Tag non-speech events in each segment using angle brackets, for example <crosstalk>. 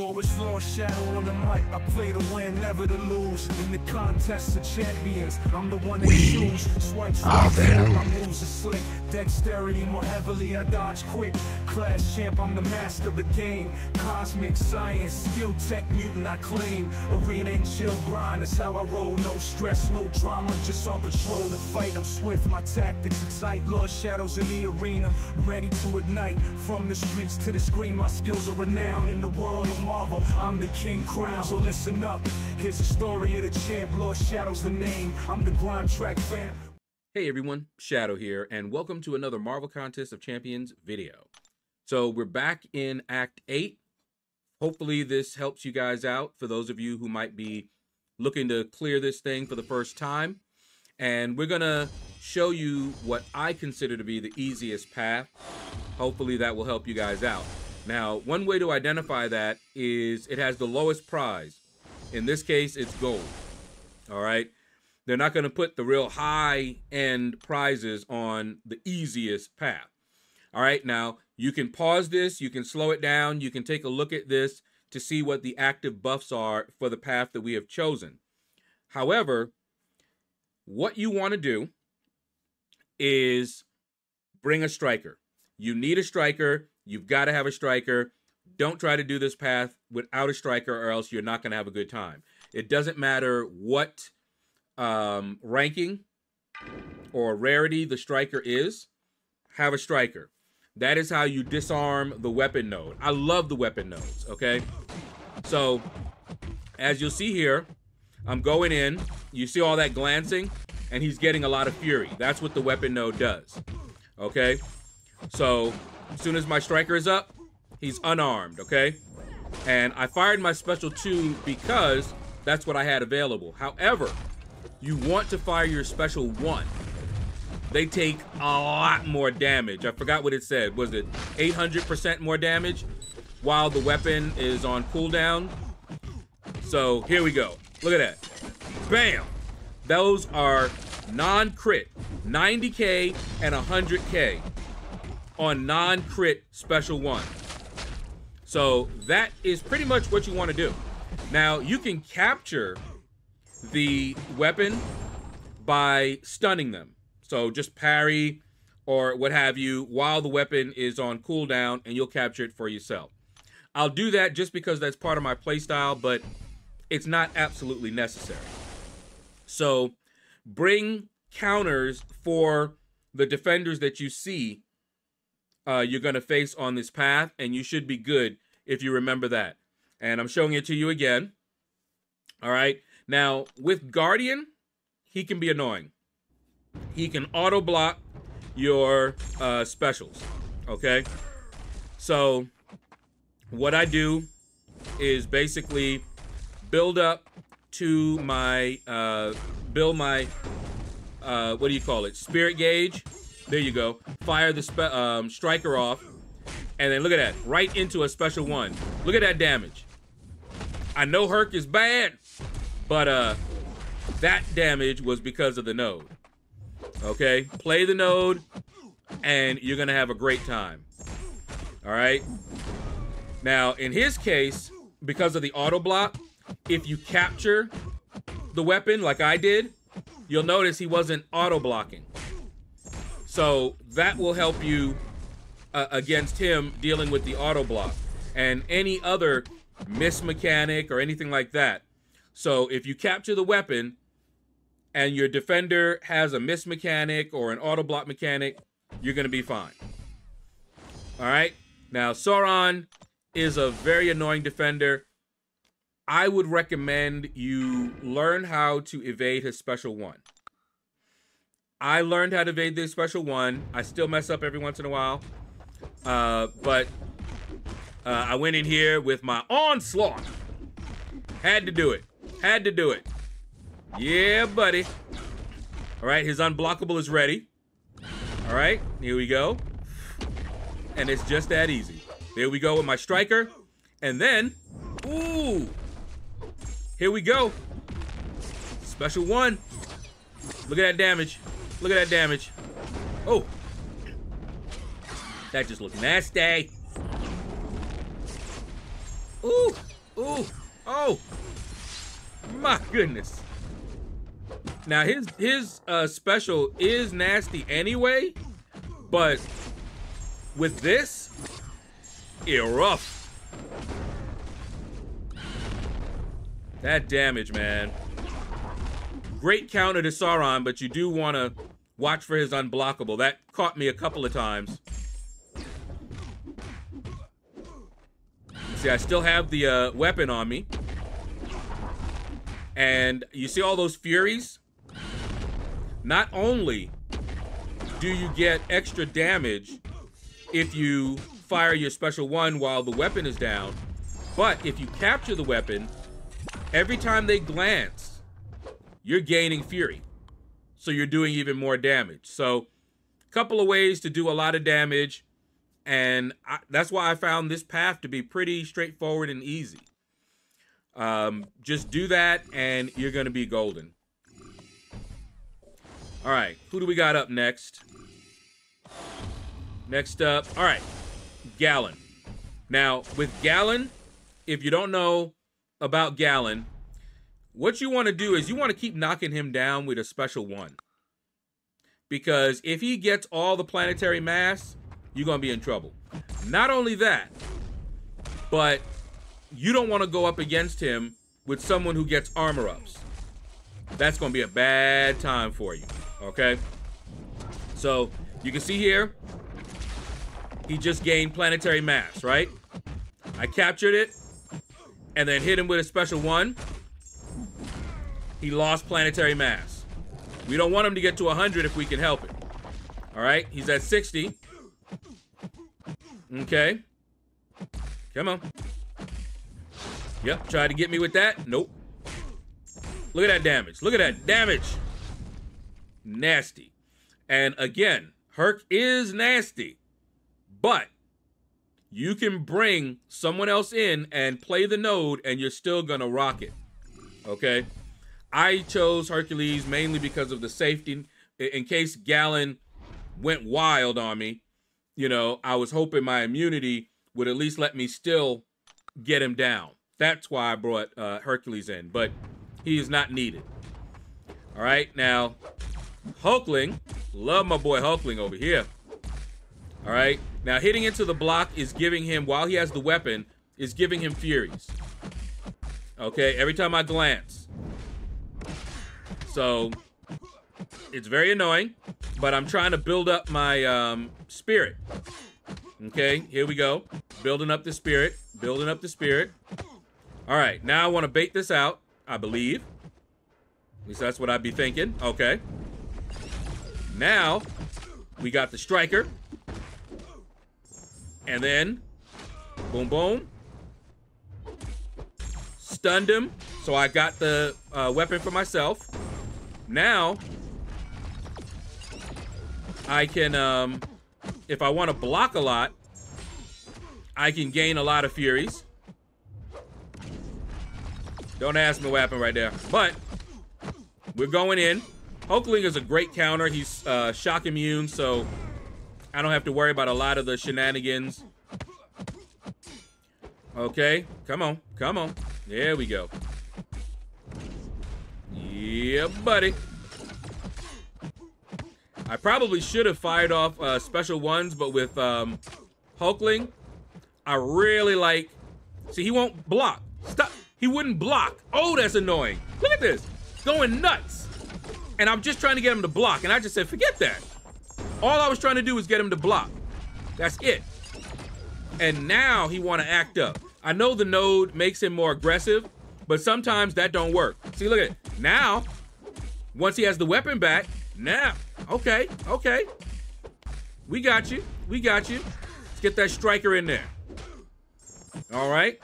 As Lord Shaedow on the mic. I play to win, never to lose. In the contest of champions, I'm the one they choose. Swipe, swipe, swipe, my moves are slick. Dexterity more heavily, I dodge quick. Class champ, I'm the master of the game. Cosmic science, skill tech mutant, I claim. Arena and chill grind, that's how I roll. No stress, no drama, just on patrol to fight. I'm swift, my tactics excite. Lost shadows in the arena, ready to ignite. From the streets to the screen, my skills are renowned in the world of I'm the king crown, so listen up. Here's the story of the champ. Lord Shaedow's the name. I'm the grind track fan. Hey everyone, Shaedow here, and welcome to another Marvel Contest of Champions video. So we're back in Act 8. Hopefully this helps you guys out for those of you who might be looking to clear this thing for the first time. And we're going to show you what I consider to be the easiest path. Hopefully that will help you guys out. Now, one way to identify that is it has the lowest prize. In this case, it's gold. All right. They're not going to put the real high end prizes on the easiest path. All right, now you can pause this, you can slow it down, you can take a look at this to see what the active buffs are for the path that we have chosen. However, what you want to do is bring a striker. You need a striker, you've got to have a striker. Don't try to do this path without a striker, or else you're not going to have a good time. It doesn't matter what um, ranking or rarity the striker is, have a striker. That is how you disarm the weapon node. I love the weapon nodes, okay? So, as you'll see here, I'm going in. You see all that glancing? And he's getting a lot of fury. That's what the weapon node does, okay? So, as soon as my striker is up, he's unarmed, okay? And I fired my special 2 because that's what I had available. However, you want to fire your special one. They take a lot more damage. I forgot what it said. Was it 800% more damage while the weapon is on cooldown? So here we go. Look at that. Bam! Those are non-crit. 90k and 100k on non-crit special one. So that is pretty much what you want to do. Now you can capture the weapon by stunning them. So just parry or what have you while the weapon is on cooldown and you'll capture it for yourself. I'll do that just because that's part of my playstyle, but it's not absolutely necessary. So bring counters for the defenders that you see uh, you're going to face on this path, and you should be good if you remember that. And I'm showing it to you again. All right. Now, with Guardian, he can be annoying. He can auto block your uh, specials. Okay. So, what I do is basically build up to my, uh, build my, uh, what do you call it? Spirit gauge. There you go. Fire the um, striker off. And then look at that. Right into a special one. Look at that damage. I know Herc is bad, but uh, that damage was because of the node. Okay? Play the node, and you're going to have a great time. All right? Now, in his case, because of the auto block, if you capture the weapon like I did, you'll notice he wasn't auto blocking. So that will help you uh, against him dealing with the auto block and any other miss mechanic or anything like that. So if you capture the weapon and your defender has a miss mechanic or an auto block mechanic, you're going to be fine. All right. Now, Sauron is a very annoying defender. I would recommend you learn how to evade his special one. I learned how to evade this special one. I still mess up every once in a while. Uh, but uh, I went in here with my onslaught. Had to do it. Had to do it. Yeah, buddy. All right, his unblockable is ready. All right, here we go. And it's just that easy. There we go with my striker. And then, ooh, here we go. Special one. Look at that damage. Look at that damage. Oh. That just looked nasty. Ooh. Ooh. Oh. My goodness. Now his his uh, special is nasty anyway, but with this, it rough. That damage, man. Great counter to Sauron, but you do want to watch for his unblockable. That caught me a couple of times. See, I still have the uh, weapon on me. And you see all those Furies? Not only do you get extra damage if you fire your special one while the weapon is down, but if you capture the weapon, every time they glance, you're gaining Fury. So you're doing even more damage. So a couple of ways to do a lot of damage. And I, that's why I found this path to be pretty straightforward and easy. Um, just do that and you're going to be golden. All right, who do we got up next? Next up, all right, Galan. Now, with Galan, if you don't know about Galan, what you want to do is you want to keep knocking him down with a special one. Because if he gets all the planetary mass, you're going to be in trouble. Not only that, but you don't want to go up against him with someone who gets armor ups. That's going to be a bad time for you, okay? So you can see here, he just gained planetary mass, right? I captured it and then hit him with a special one. He lost planetary mass. We don't want him to get to 100 if we can help it. All right, he's at 60. Okay. Come on. Yep, tried to get me with that. Nope. Look at that damage. Look at that damage. Nasty. And again, Herc is nasty. But you can bring someone else in and play the node and you're still going to rock it. Okay? I chose Hercules mainly because of the safety. In case Galan went wild on me, you know, I was hoping my immunity would at least let me still get him down. That's why I brought uh, Hercules in, but he is not needed. All right, now, Hulkling, love my boy Hulkling over here. All right, now hitting into the block is giving him, while he has the weapon, is giving him Furies. Okay, every time I glance. So, it's very annoying, but I'm trying to build up my um, spirit. Okay, here we go. Building up the spirit, building up the spirit. All right, now I want to bait this out, I believe. At least that's what I'd be thinking. Okay. Now, we got the striker. And then, boom, boom. Stunned him, so I got the uh, weapon for myself. Now, I can, um, if I want to block a lot, I can gain a lot of Furies. Don't ask me what happened right there. But we're going in. Hulkling is a great counter. He's uh, shock immune, so I don't have to worry about a lot of the shenanigans. Okay, come on, come on. There we go. Yeah, buddy. I probably should have fired off uh, special ones, but with um, Hulkling, I really like... See, he won't block. Stop. He wouldn't block. Oh, that's annoying. Look at this. Going nuts. And I'm just trying to get him to block. And I just said, forget that. All I was trying to do was get him to block. That's it. And now he want to act up. I know the node makes him more aggressive, but sometimes that don't work. See, look at it. Now, once he has the weapon back, now, okay, okay. We got you. We got you. Let's get that striker in there. All right.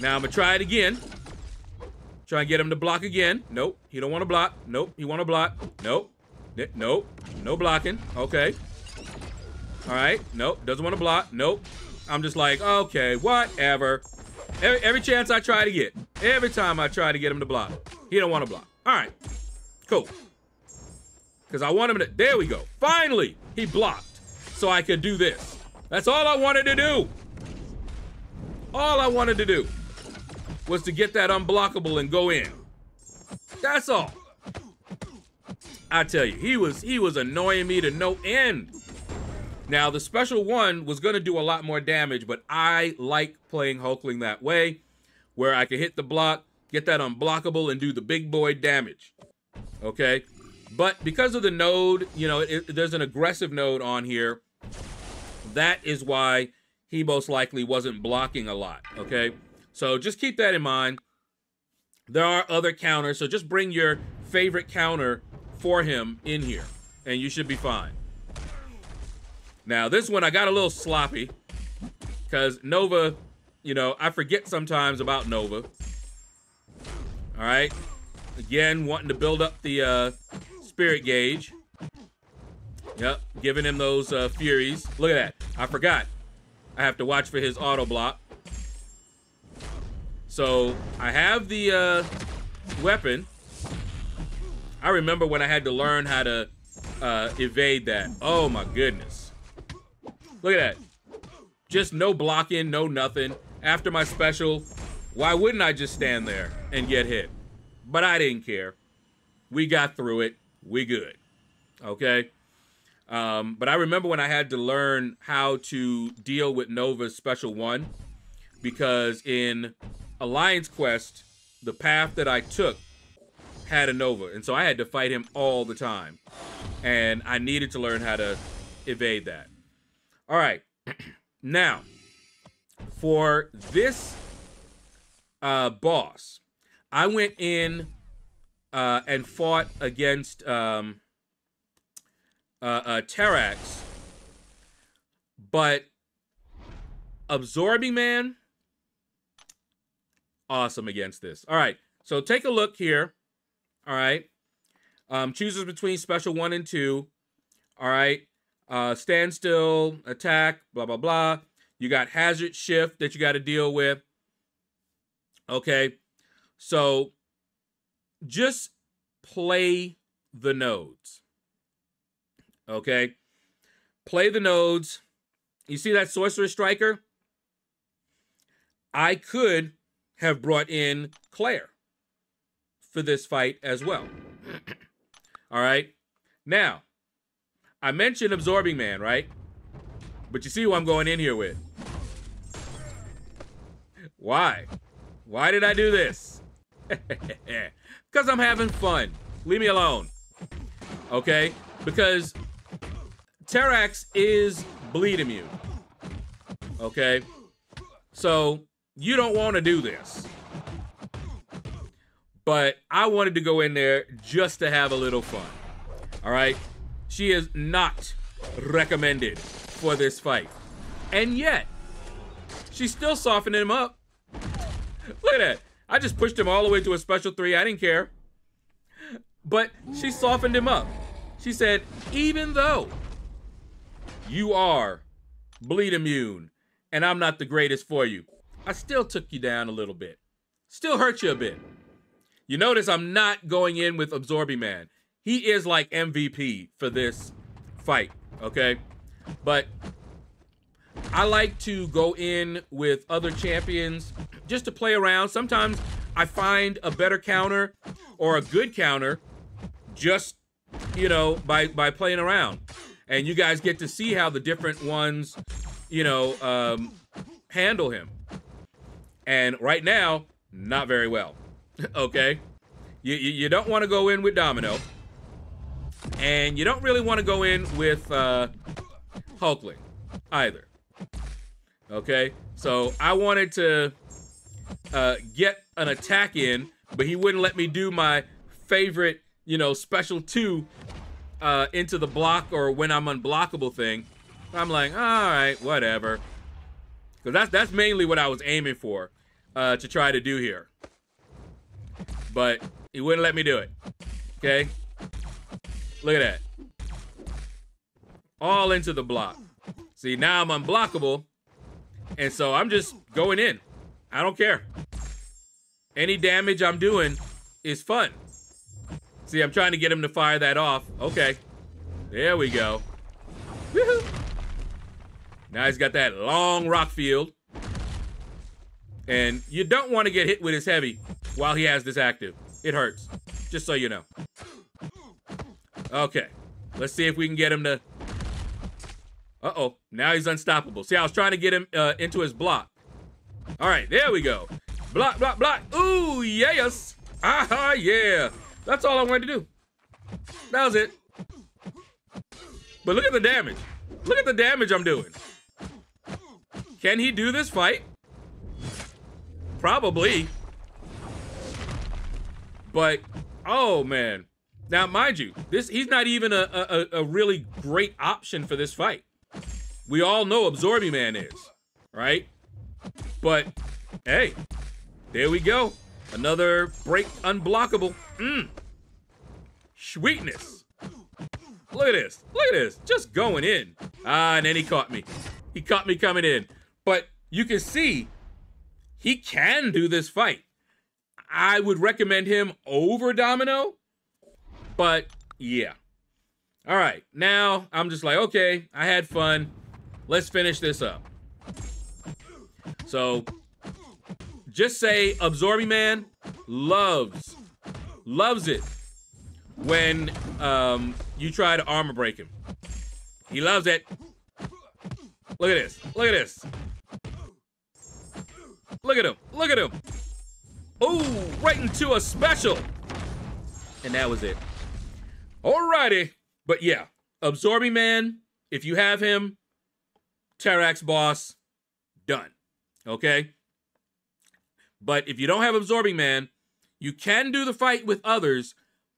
Now I'm gonna try it again. Try and get him to block again. Nope, he don't want to block. Nope, he want to block. Nope, nope, no blocking. Okay. All right. Nope, doesn't want to block. Nope. I'm just like, okay, whatever. Every, every chance I try to get, every time I try to get him to block, he don't want to block. All right, cool. Because I want him to, there we go. Finally, he blocked so I could do this. That's all I wanted to do. All I wanted to do was to get that unblockable and go in. That's all. I tell you, he was he was annoying me to no end. Now the special one was gonna do a lot more damage, but I like playing Hulkling that way, where I can hit the block, get that unblockable, and do the big boy damage. Okay, but because of the node, you know, it, there's an aggressive node on here. That is why he most likely wasn't blocking a lot. Okay, so just keep that in mind. There are other counters, so just bring your favorite counter for him in here, and you should be fine. Now, this one I got a little sloppy because Nova, you know, I forget sometimes about Nova. All right. Again, wanting to build up the uh, spirit gauge. Yep, giving him those uh, furies. Look at that. I forgot. I have to watch for his auto block. So I have the uh, weapon. I remember when I had to learn how to uh, evade that. Oh my goodness. Look at that. Just no blocking, no nothing. After my special, why wouldn't I just stand there and get hit? But I didn't care. We got through it. We good. Okay? Um, but I remember when I had to learn how to deal with Nova's special one because in Alliance Quest, the path that I took had a Nova. And so I had to fight him all the time. And I needed to learn how to evade that. All right. <clears throat> now, for this uh, boss, I went in uh, and fought against um, uh, uh, Terrax, but Absorbing Man, awesome against this. All right, so take a look here. All right, um, chooses between special one and two. All right, uh, standstill, attack, blah blah blah. You got hazard shift that you got to deal with. Okay, so just play the nodes. Okay, play the nodes. You see that sorcerer striker? I could have brought in Claire for this fight as well. <clears throat> All right. Now, I mentioned Absorbing Man, right? But you see who I'm going in here with. Why? Why did I do this? <laughs> Because I'm having fun. Leave me alone. Okay? Because Terrax is bleed immune. Okay? So, you don't want to do this. But I wanted to go in there just to have a little fun. All right? She is not recommended for this fight. And yet, she's still softening him up. Look at that. I just pushed him all the way to a special three. I didn't care. But she softened him up. She said, even though you are bleed immune and I'm not the greatest for you, I still took you down a little bit. Still hurt you a bit. You notice I'm not going in with Absorbing Man. He is like MVP for this fight, okay? But I like to go in with other champions just to play around. Sometimes I find a better counter or a good counter just, you know, by, by playing around. And you guys get to see how the different ones, you know, um, handle him. And right now, not very well. <laughs> okay? You, you, you don't want to go in with Domino. And you don't really want to go in with uh, Hulkling either. Okay? So I wanted to uh, get an attack in, but he wouldn't let me do my favorite, you know, special two uh, into the block or when I'm unblockable thing. I'm like, all right, whatever. Because that's, that's mainly what I was aiming for uh, to try to do here. But he wouldn't let me do it. Okay? Look at that. All into the block. See, now I'm unblockable. And so I'm just going in. I don't care. Any damage I'm doing is fun. See, I'm trying to get him to fire that off. Okay. There we go. Woohoo! Now he's got that long rock field. And you don't want to get hit with his heavy while he has this active. It hurts. Just so you know. Okay. Let's see if we can get him to... Uh-oh. Now he's unstoppable. See, I was trying to get him uh, into his block. All right, there we go. Block, block, block. Ooh, yes. Aha, yeah. That's all I wanted to do. That was it. But look at the damage. Look at the damage I'm doing. Can he do this fight? Probably. But, oh man. Now, mind you, this he's not even a, a, a really great option for this fight. We all know Absorbing Man is, right? But, hey, there we go. Another break unblockable. Mmm. Sweetness. Look at this. Look at this. Just going in. Ah, and then he caught me. He caught me coming in. But you can see he can do this fight. I would recommend him over Domino. But yeah. All right. Now I'm just like, okay, I had fun. Let's finish this up. So just say Absorbing Man loves, loves it when um, you try to armor break him. He loves it. Look at this. Look at this. Look at him. Look at him. Ooh, right into a special. And that was it. Alrighty. But yeah, Absorbing Man, if you have him, Terrax boss, done. Okay? But if you don't have Absorbing Man, you can do the fight with others,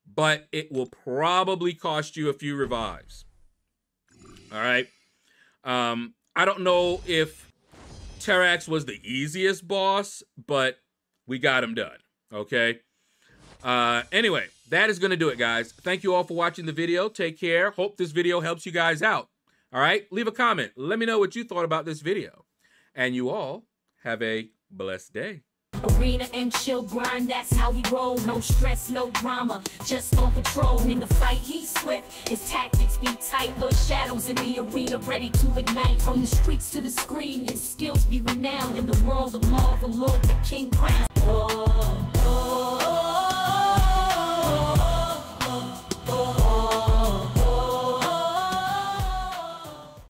but it will probably cost you a few revives. All right. Um, I don't know if Terrax was the easiest boss, but we got him done. Okay. Uh, anyway, that is going to do it, guys. Thank you all for watching the video. Take care. Hope this video helps you guys out. All right. Leave a comment. Let me know what you thought about this video. And you all have a blessed day. Arena and chill grind, that's how we roll. No stress, no drama, just on patrol. In the fight, he's swift. His tactics be tight, shadows in the arena ready to ignite. From the streets to the screen, his skills be renowned in the world of Marvel. Lord, the King Crown. Oh.